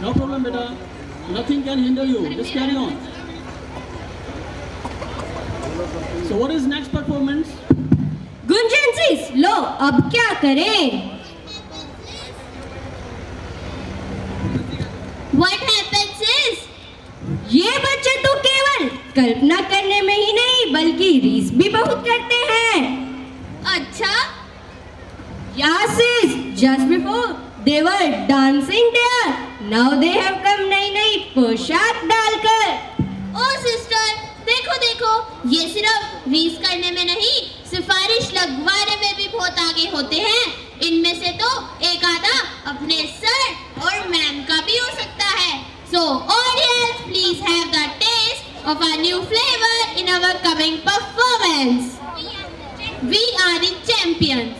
No problem, beta. Nothing can hinder you. Just carry on. So, what is next performance? गुंजनसिस लो अब क्या करें what happens is ये बच्चे तो केवल कल्पना करने में ही नहीं बल्कि रीस भी बहुत करते हैं अच्छा Yes, just before they were dancing there. Have come नई नई पोशाक डालकर। ओ सिस्टर देखो देखो, ये सिर्फ़ रीस करने में नहीं, सिफारिश लगवाने में भी बहुत आगे होते हैं। इनमें से तो एक आधा अपने सर और मैम का भी हो सकता है। So audience please have the taste of a new flavour in our coming performance we are the champions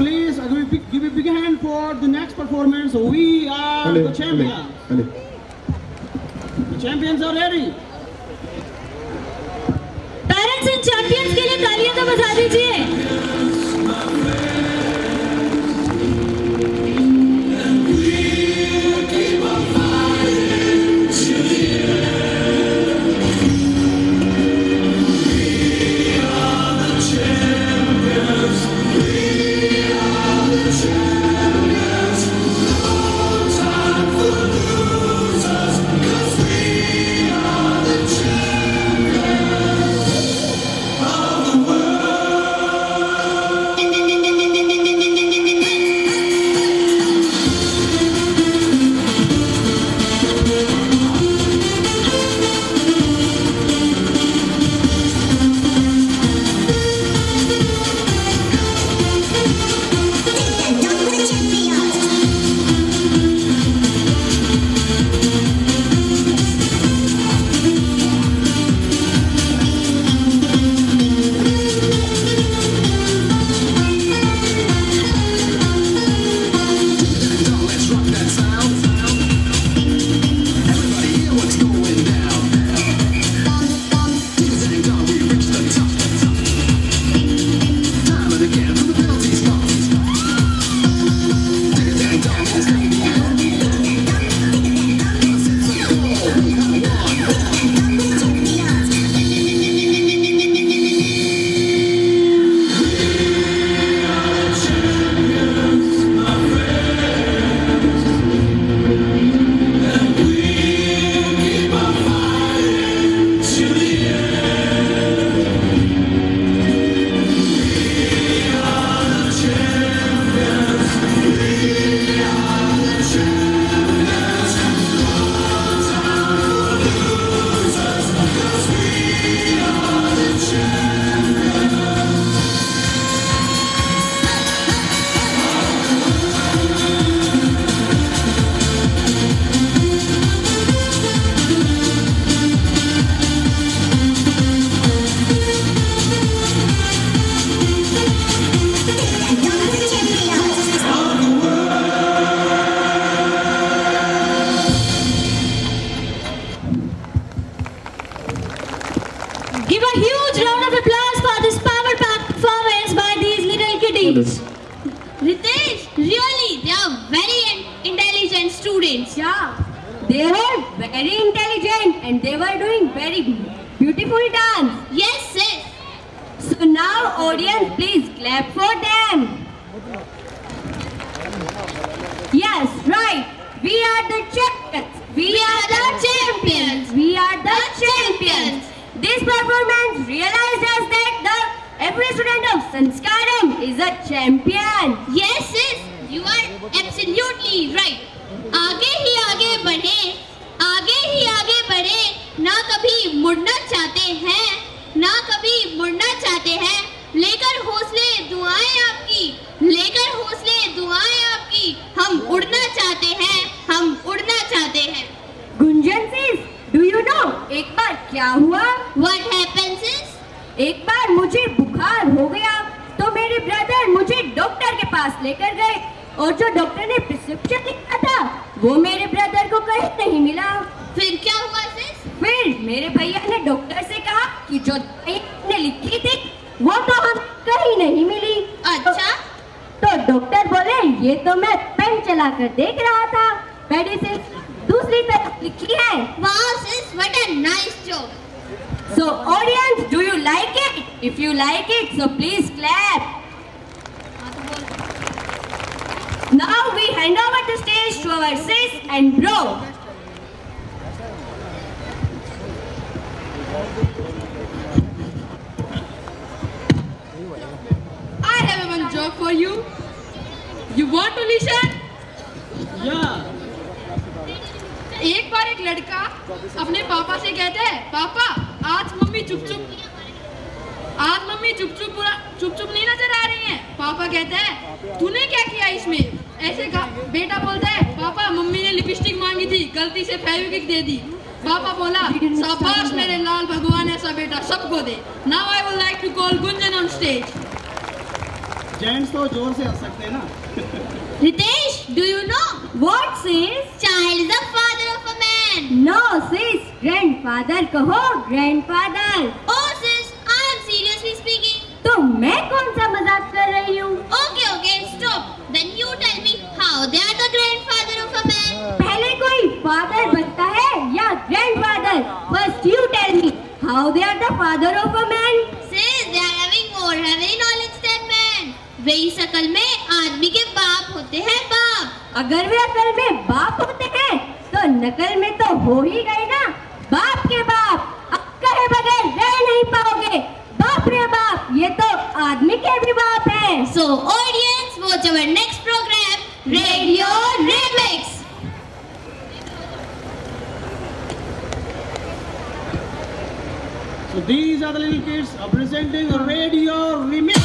please uh, give a big, give a big hand for the next performance. We are the champions. The champions are ready. Parents and champions के लिए तालियाँ तो बजा दीजिए this. Ritesh, really, they are very intelligent students. Yeah, they were very intelligent and they were doing very beautiful dance. Yes, sis. So now audience please clap for them. Yes, right. We are the champions. We, are the champions. We are the champions. This performance realized us that the every student of Sanskaram is a champion. Yes, sis. You are absolutely right. आगे ही आगे बढ़े आगे ही आगे बढ़े ना कभी मुड़ना चाहते हैं ना कभी मुड़ना चाहते हैं लेकर हौसले दुआएँ आपकी लेकर हौसले दुआएँ आपकी हम उड़ना चाहते हैं हम उड़ना चाहते हैं Gunjan sis, do you know एक बार क्या हुआ What happens is एक बार मुझे बुखार हो गया तो मेरे ब्रदर मुझे डॉक्टर के पास लेकर गए और जो डॉक्टर ने प्रिस्क्रिप्शन लिखा था वो मेरे ब्रदर को कहीं नहीं मिला। फिर क्या हुआ सिस फिर मेरे भैया ने डॉक्टर से कहा कि जो ने लिखी थी वो तो हम कहीं नहीं मिली। अच्छा। तो डॉक्टर बोले ये तो मैं पेन चला कर देख रहा था। मेडिसिन दूसरी तरफ़ लिखी है। Wow sis what a nice joke So audience, do you like it? If you like it, so please clap. Now we hand over the stage to our sis and bro. I have one joke for you. You want to listen? Yeah. एक बार एक लड़का अपने पापा से कहता है पापा आज मम्मी चुप चुप। आज मम्मी चुप चुप पूरा चुप चुप नहीं नज़र आ रही है। पापा कहता है तूने क्या किया इसमें? ऐसे कहा बेटा बोलता है पापा मम्मी ने लिपस्टिक मांगी थी गलती से फेविक्विक दे दी। पापा बोला शाबाश मेरे लाल भगवान ऐसा बेटा सबको दे। Now I would like to call Gunjan on stage gents तो ज़ोर से हंस सकते हैं ना। you know? What sis? Child is the father of a man. No sis, grandfather कहो grandfather. Oh sis, I am seriously speaking. तो मैं कौन सा मज़ाक कर रही हूँ? Okay, okay, stop. Then you tell me how they are the grandfather of a man. पहले कोई father बनता है या grandfather? First you tell me how they are the father of a man. Sis, they are having more heavy knowledge than man. वे इस में आदमी के बाप होते हैं बाप अगर वे असल में बाप होते हैं तो नकल में तो हो ही गए ना। बाप के बाप अक्का बगैर रह नहीं पाओगे। बाप रे बाप ये तो आदमी के भी बाप है। So audience watch our next programme radio remix So these are the little kids are presenting a radio remix.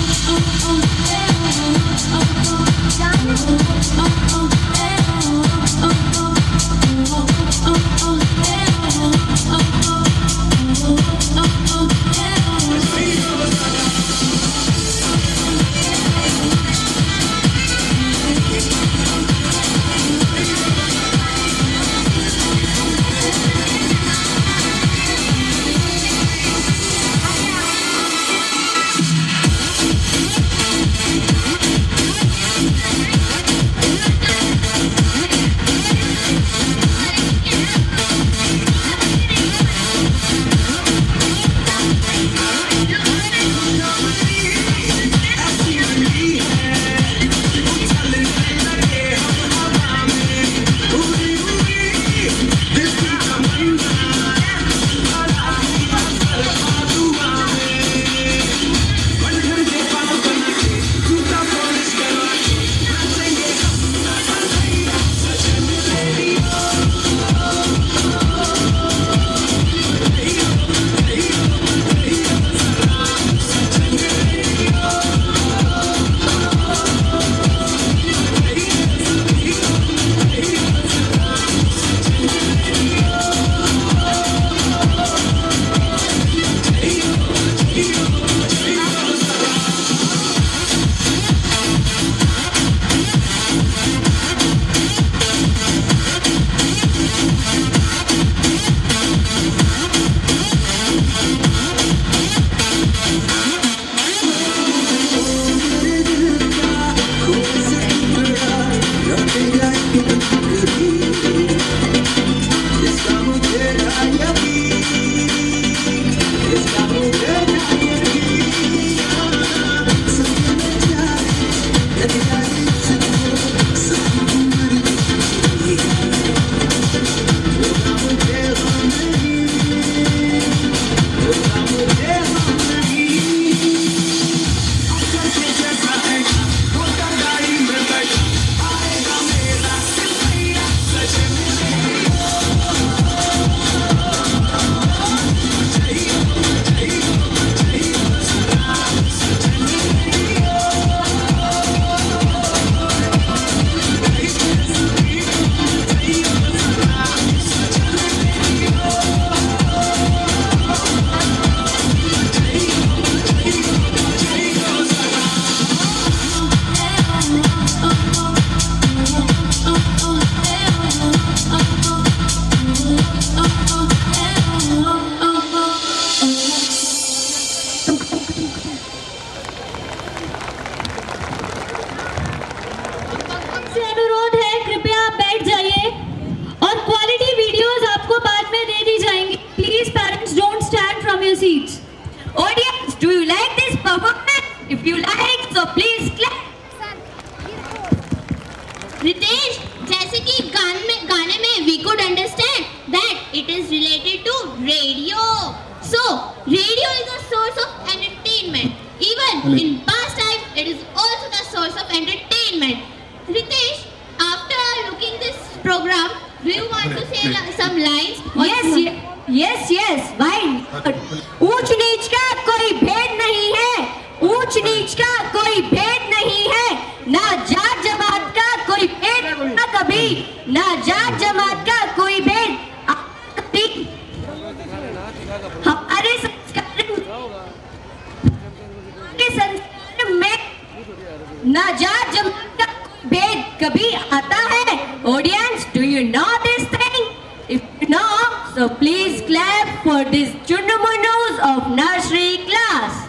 If not, so please clap for these Chundamunus of nursery class.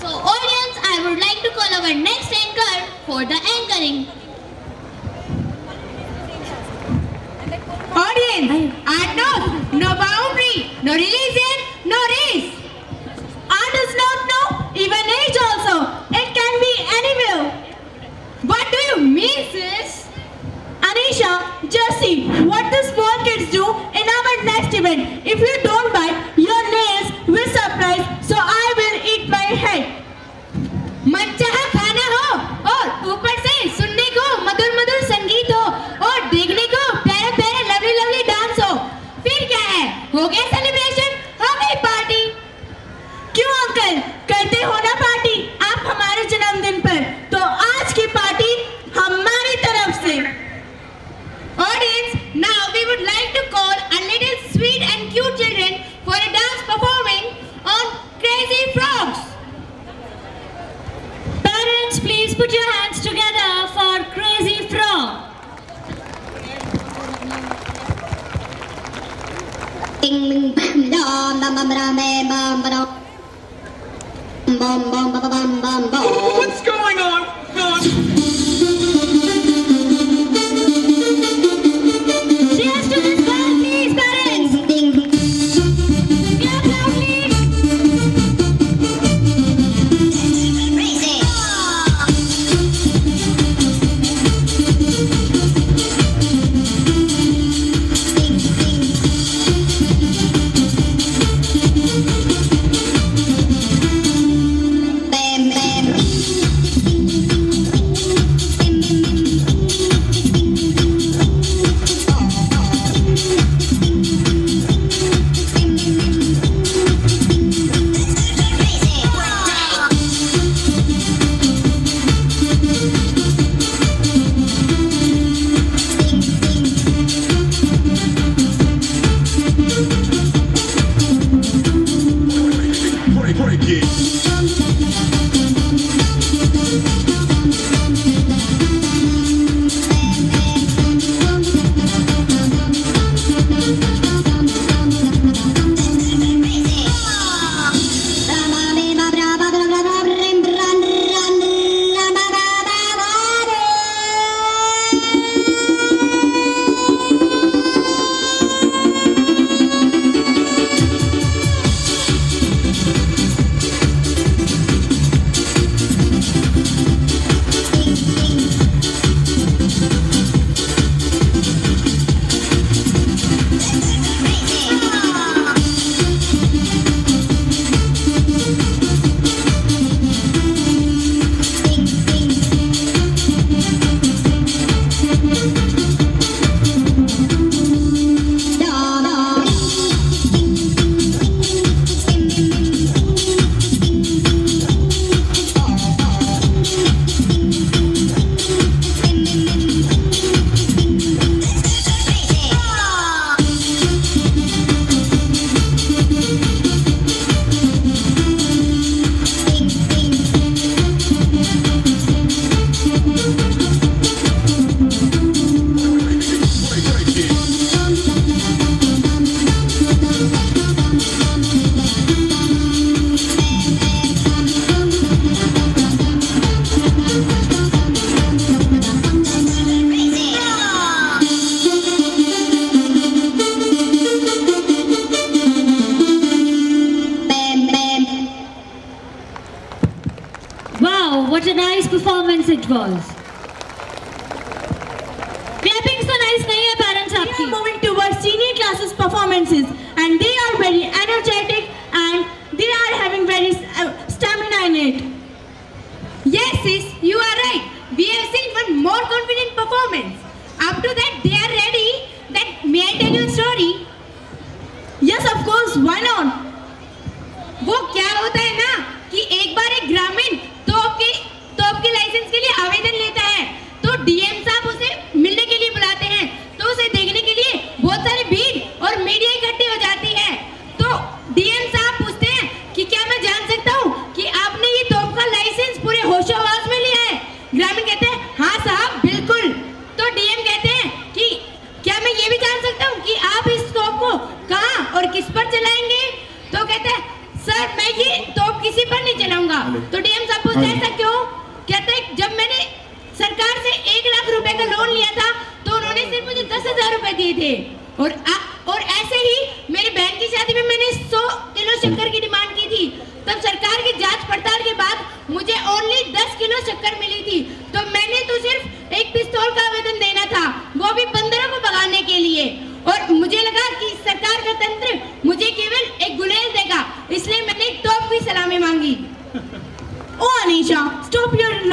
So audience, I would like to call our next anchor for the anchoring. Audience, I know no boundary, no religion, no race. I does not know even age also. It can be anywhere. What do you mean sis? Anisha, just see what the small kids do in our next event. If you don't buy, your nails will What's going on?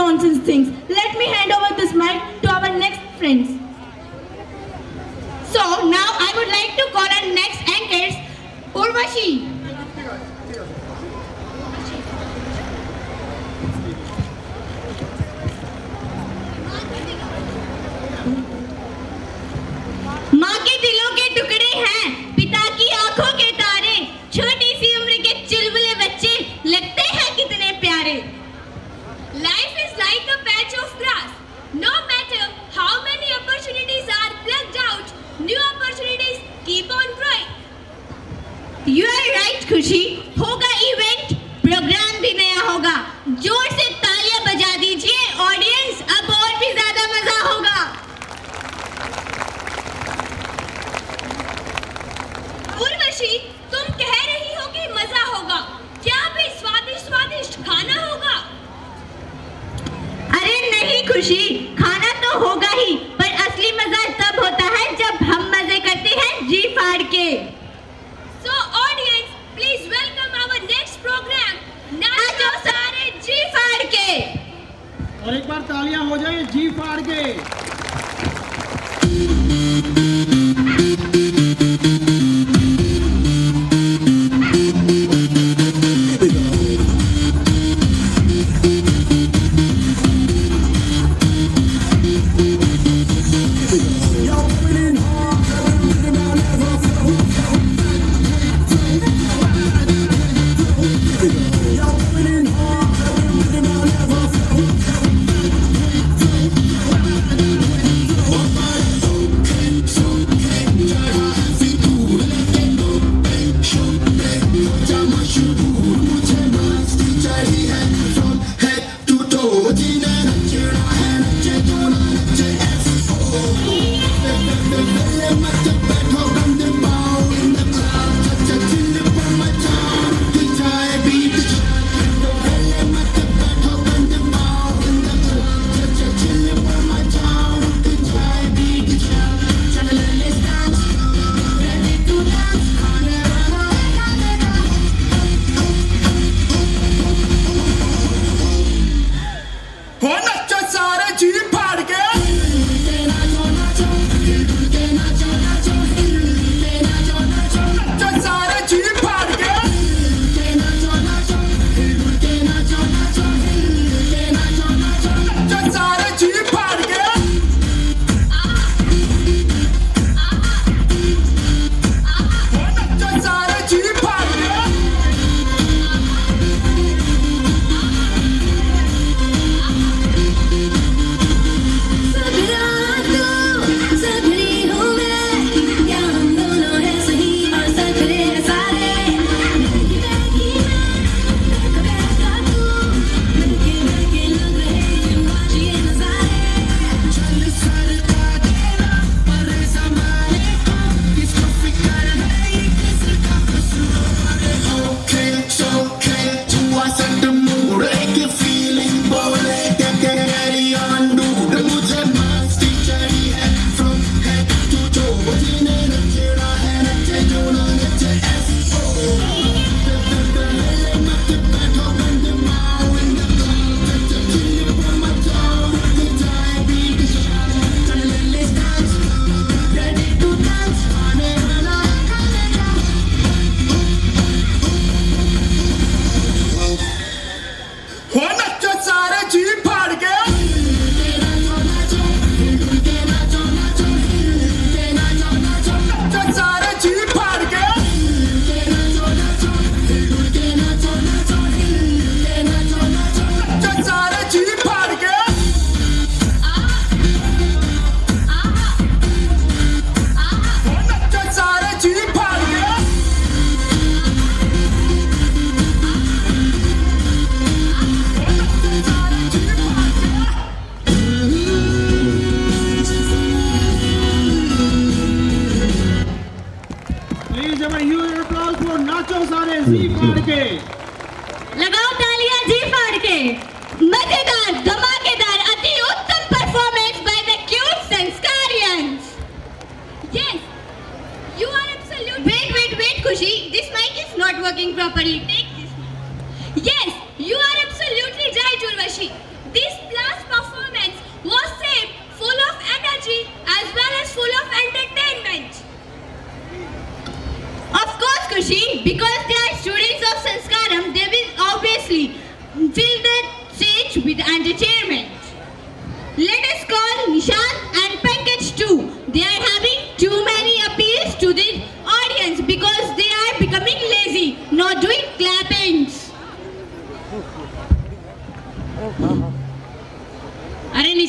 nonsense things. Let me hand over this mic to our next friends. So now I would like to call our next anchors, Urvashi.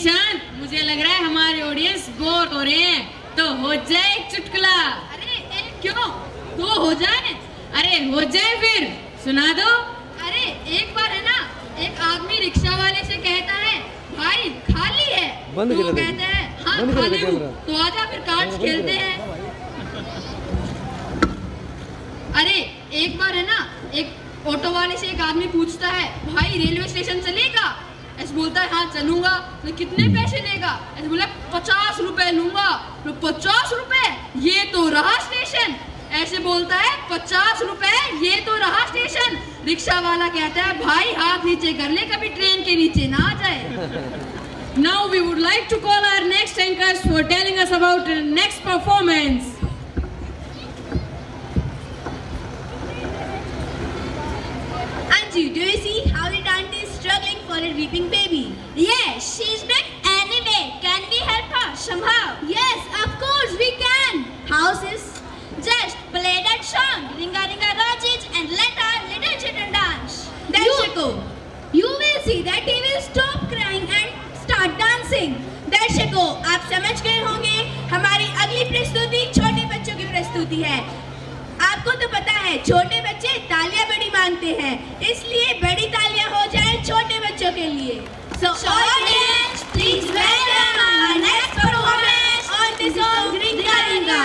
Nishant मुझे लग रहा है हमारे audience bore हो रहे हैं। तो हो जाए एक चुटकुला। अरे ए, क्यों? तो हो जाए। अरे हो जाए फिर। सुना दो। अरे एक बार है ना एक आदमी रिक्शा वाले से कहता है भाई खाली है। बंद तो। कहता है हाँ खाली हूँ तो। आजा फिर कार्ड्स खेलते हैं। अरे एक बार है ना एक ऑटो वाले से एक आदमी पूछता है भाई रेलवे स्टेशन चलेगा? ऐसे बोलता है हाँ चलूँगा तो कितने हम्म। पैसे लेगा? ऐसे बोले पचास रुपए लूँगा। तो पचास रुपए ये तो रहा स्टेशन। ऐसे बोलता है पचास रुपए ये तो रहा स्टेशन। रिक्शा वाला कहता है भाई हाथ नीचे कर ले कभी ट्रेन के नीचे ना आ जाए। Now we would like to call our next anchor for telling us about next performance Do you see how the dentist struggles? For a weeping baby? Yes, she's back anyway. Can we help her somehow? Yes, of course we can. How sis? Just play that song, Ringa Ringa Rajit, and let our little children dance. Darshako, you will see that he will stop crying and start dancing. दर्शकों आप समझ गए होंगे हमारी अगली प्रस्तुति छोटे बच्चों की प्रस्तुति है आपको तो पता है, छोटे बच्चे तालियाँ बड़ी मांगते हैं, इसलिए बड़ी तालियाँ हो जाए छोटे बच्चों के लिए। रिंगा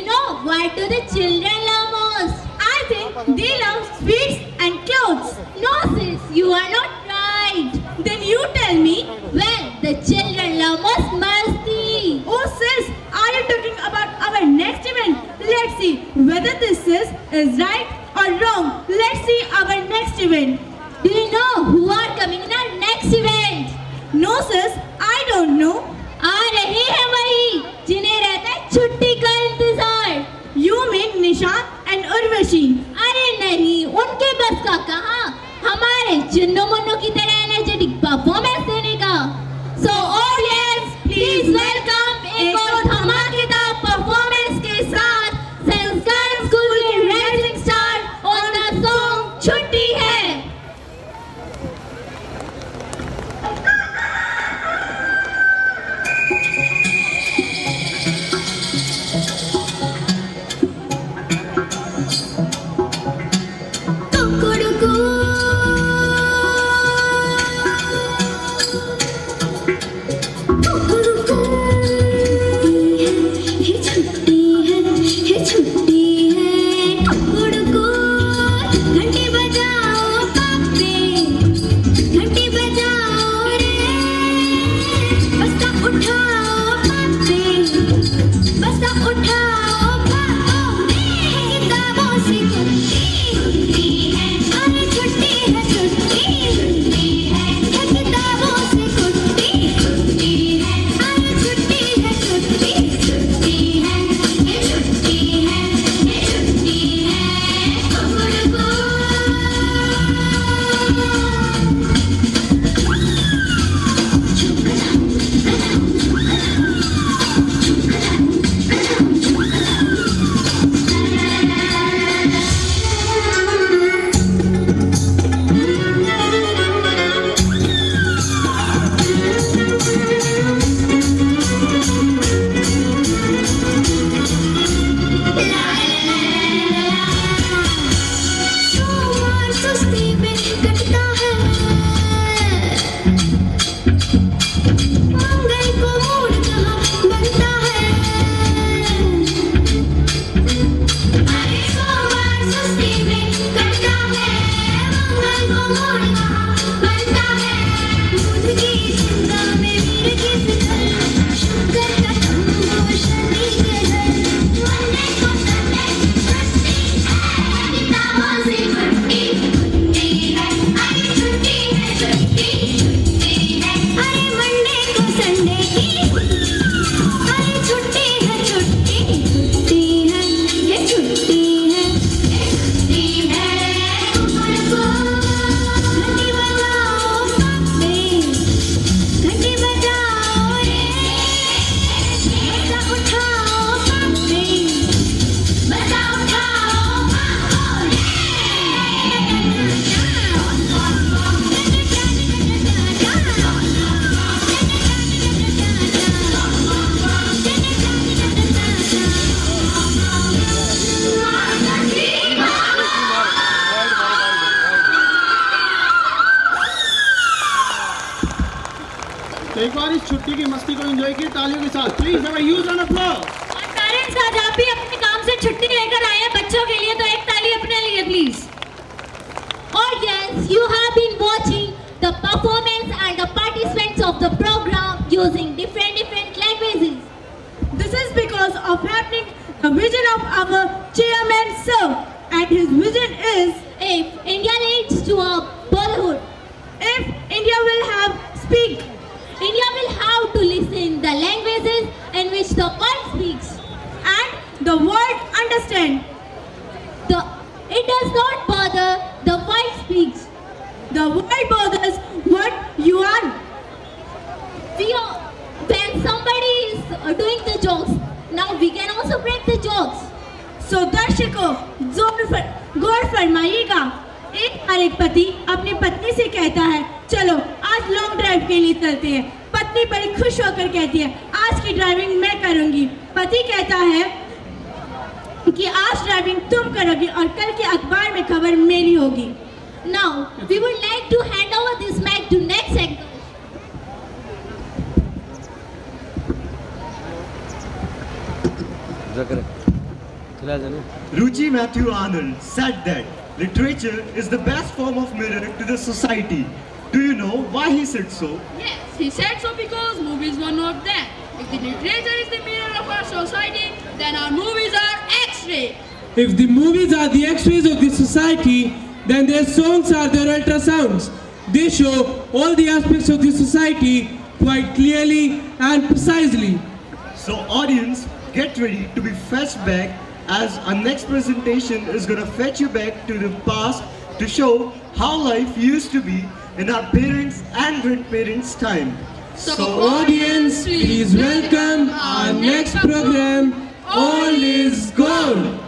you know why do the children love us? I think they love sweets and clothes. No sis, you are not right. Then you tell me, well, the children love us musty Oh sis, are you talking about our next event? Let's see whether this sis is right or wrong. Let's see our next event. Do you know who are coming in our next event? No sis, applause, please have a huge round of applause. और parents आज आप भी अपने काम से छुट्टी लेकर आए हैं बच्चों के लिए तो एक ताली अपने लिए प्लीज और yes you have been watching the performance and the participants of the programme using different different languages this is because of happening the vision of our chairman sir and his vision is if India leads to a Bollywood if india will have speak listen the languages in which the world speaks. and the world understand The it does not bother the world speaks. the world bothers what you are We are, when somebody is uh, doing the jokes, now we can also break the jokes. सो दर्शकों जोर फर, गौर फरमाइएगा एक बार एक पति अपनी पत्नी से कहता है चलो आज लॉन्ग ड्राइव के लिए चलते हैं। पत्नी बड़ी खुश होकर कहती है आज की ड्राइविंग मैं करूँगी। पति कहता है कि आज ड्राइविंग तुम करोगी और कल के अखबार में खबर मेरी होगी। Now we would like to hand over this mic to next sector Ruchi Matthew Arnold said that literature is the best form of mirror to the society. Do you know why he said so? Yes, he said so because movies were not there. If the literature is the mirror of our society, then our movies are X-ray. If the movies are the x-rays of the society, then their songs are their ultrasounds. They show all the aspects of the society quite clearly and precisely. So audience, get ready to be fetched back as our next presentation is gonna fetch you back to the past to show how life used to be in our parents' and grandparents' time. So, so audience, please welcome our next program, All is Gold.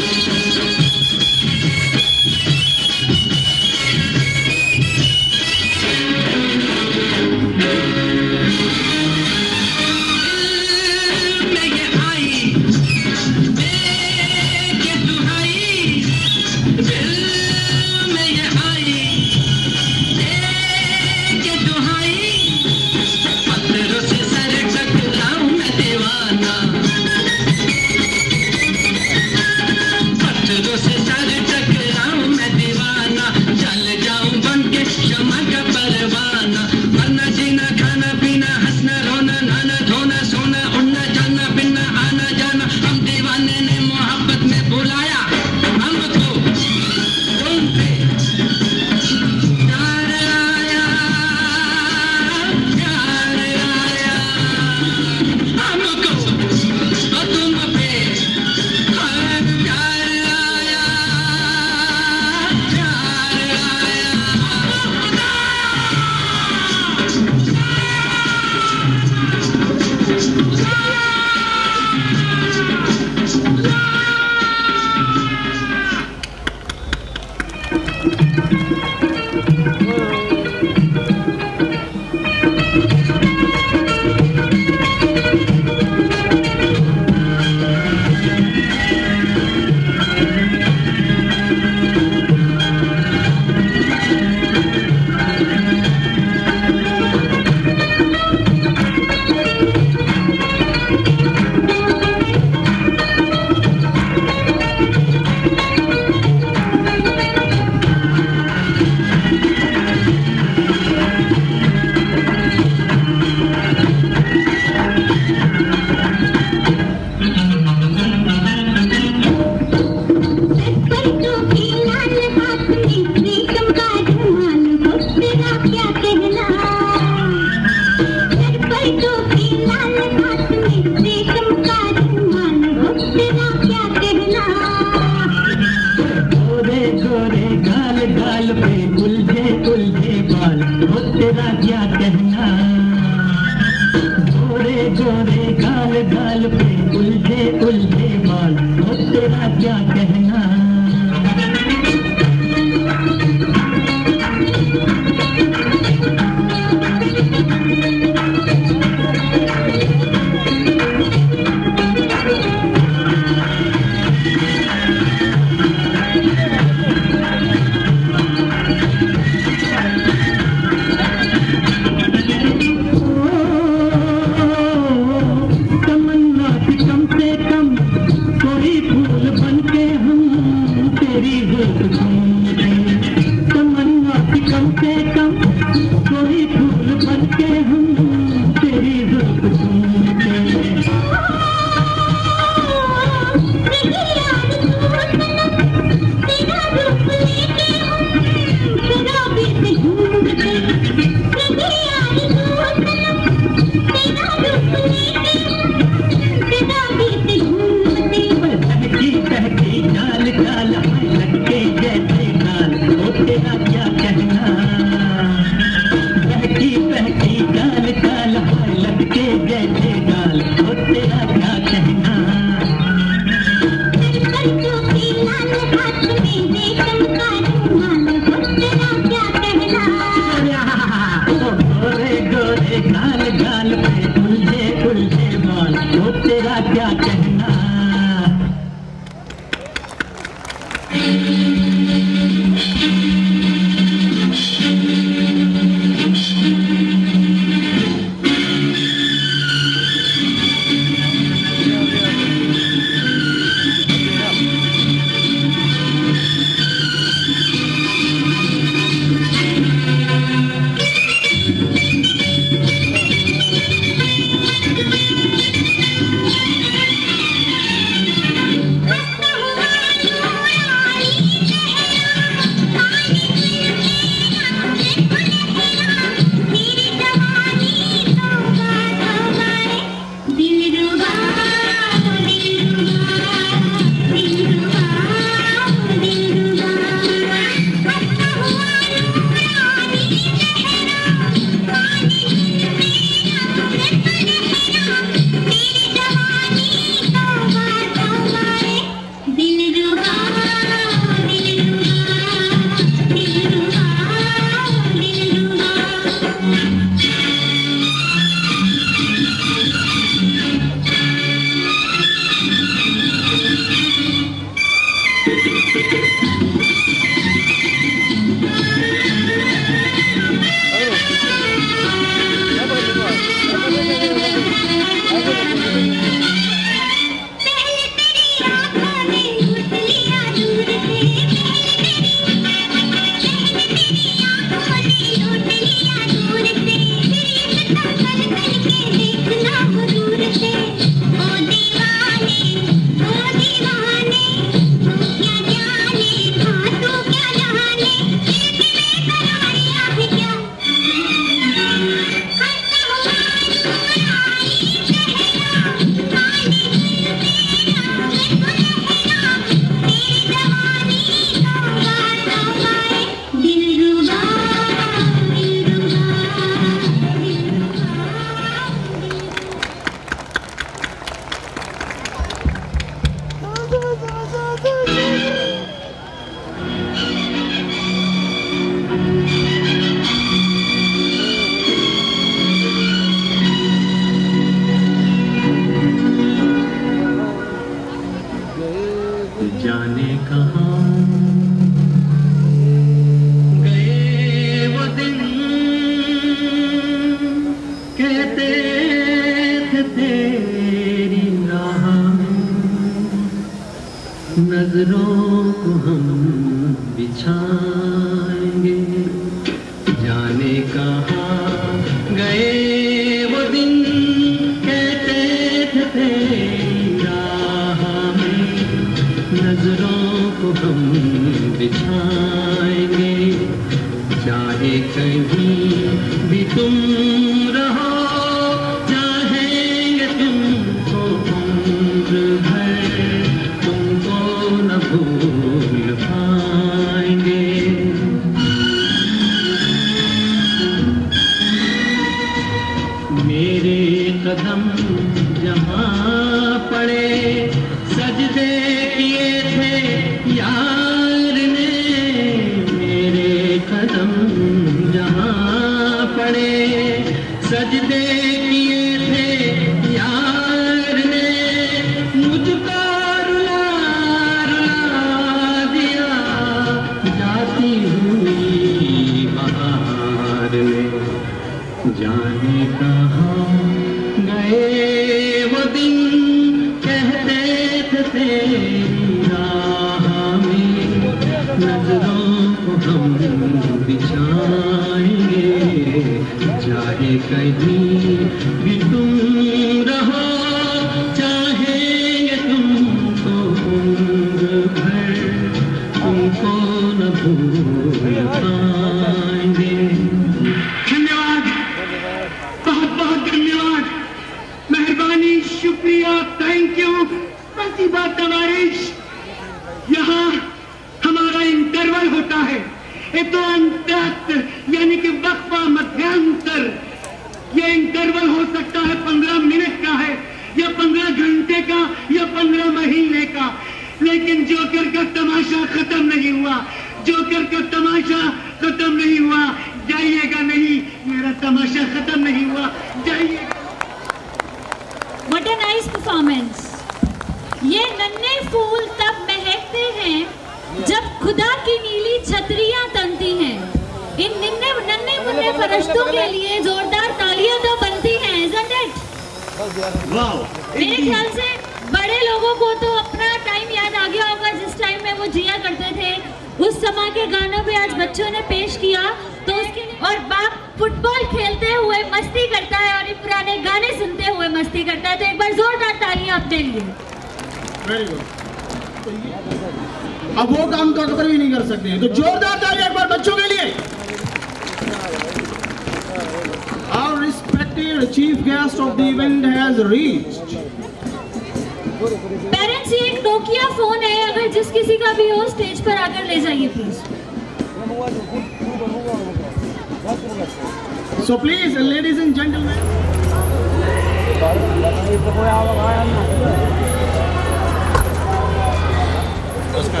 उसका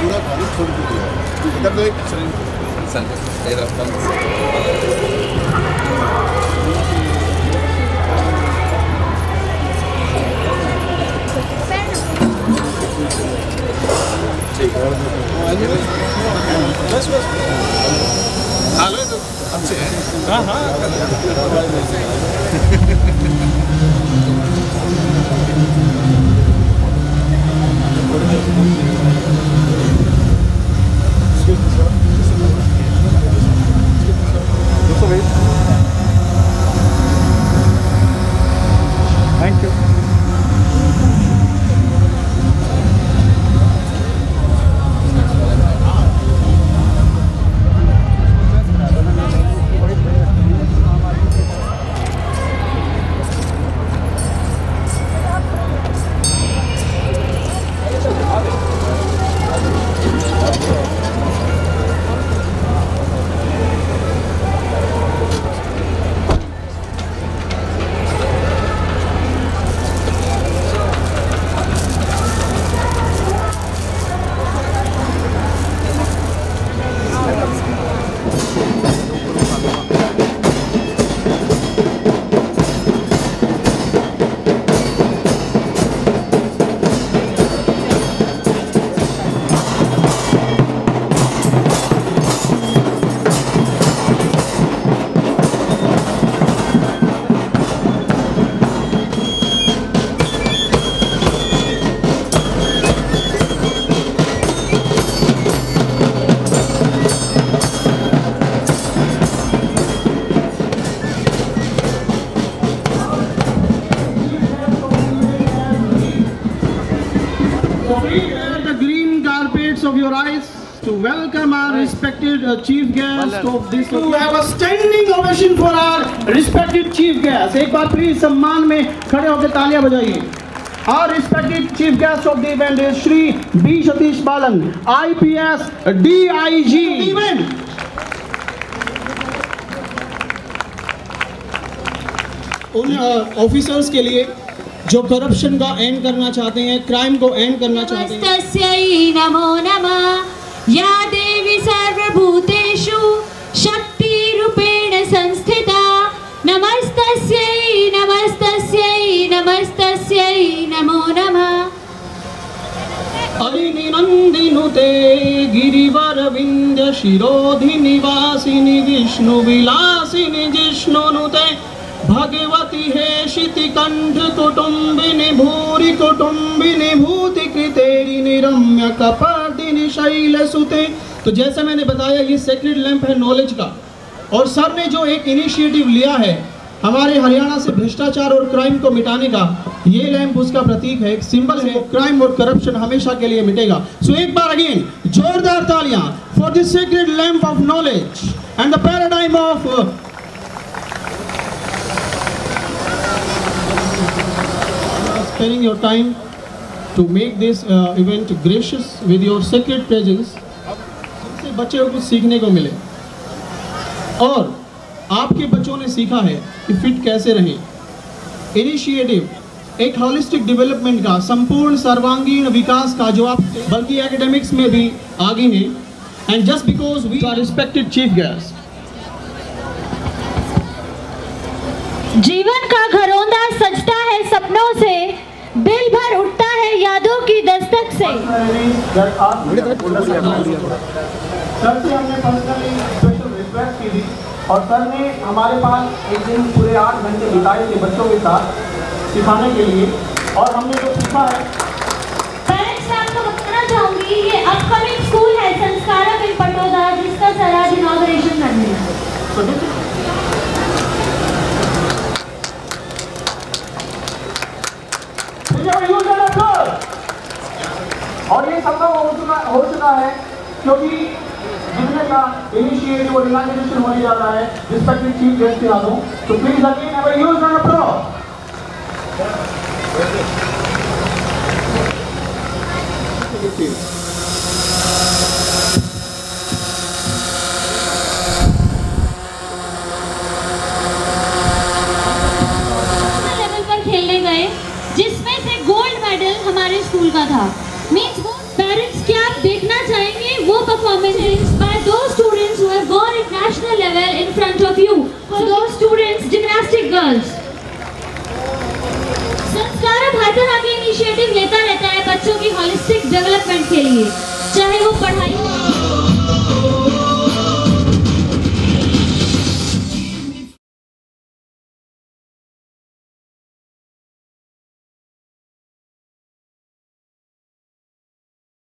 पूरा पानी छोड़ भी दिया इधर तो एक ठीक है। बस बस हाँ हाँ। rise to welcome our respected uh, chief guest of this to have a standing ovation for our respected chief guest ek baar please samman mein khade hokar taaliyan bajaiye Our respected chief guest of the event is Shri B. Satish Balan, IPS DIG. Event. उन officers के लिए जो corruption का and करना चाहते हैं crime को and करना चाहते हैं। नमो नमः। या देवी सर्वभूतेषु शक्ति रूपेण संस्थिता। नमस्त नमस्त नमस्त नमो नमः। अरिनिनन्दिनुते गिरिवरविन्द्य शिरोधि निवासी विष्णु विलासी जिष्णुनुते भगवती हे कंठ कुटुम्बिनि भूरि कुटुम्बिनि भूति कृतेरी निरम्य कपाटिनि शैल सुते तो जैसे मैंने बताया, ये सेक्रेट लैंप है नॉलेज का। और सर ने जो एक इनिशिएटिव लिया है, हमारे हरियाणा से भ्रष्टाचार और क्राइम को मिटाने का, ये लैंप उसका प्रतीक है, एक सिंबल है। क्राइम और करप्शन हमेशा के लिए मिटेगा। सो एक बार अगेन जोरदार तालियाँ for the secret lamp of knowledge and the paradigm of spending your time to make this uh, event gracious with your sacred presence जिससे बच्चे को कुछ सीखने को मिले। और आपके बच्चों ने सीखा है कि फिट कैसे रहें। इनिशिएटिव एक होलिस्टिक डेवलपमेंट का संपूर्ण सर्वांगीण विकास का जो आप बल्कि एकेडमिक्स में भी आगे हैं। And just because we are respected chief guest जीवन का घरौंदा सजता है सपनों से। दिल भर उठता है यादों की दस्तक से। सर से हमने पर्सनली स्पेशल रिक्वेस्ट की थी और सर ने हमारे पास एक दिन पूरे आठ घंटे बिताए थे बच्चों के साथ सिखाने के लिए और हमने जो सीखा है पेरेंट्स आपको बताना चाहूँगी, ये अपकमिंग स्कूल है संस्कारक इन पटोदा, जिसका सर आज इनॉग्रेशन करने। हैं और ये संभव हो चुका हो चुका है, क्योंकि जितने का इनिशिएटिव और इनॉग्रेशन होने जा रहा है रिस्पेक्टेड चीफ गेस्ट के हाथों तो please again ever use on pro level पर खेलने गए जिसमें से गोल्ड मेडल हमारे का था। मींस वो पेरेंट्स क्या आप देखना चाहेंगे वो परफॉर्मेंसेस बाय दो students who have gone at national level in front of you for दो स्टूडेंट्स जिम्नास्टिक गर्ल्स संस्कार हर आगे इनिशिएटिव लेता रहता है बच्चों की होलिस्टिक डेवलपमेंट के लिए चाहे वो पढ़ाई हो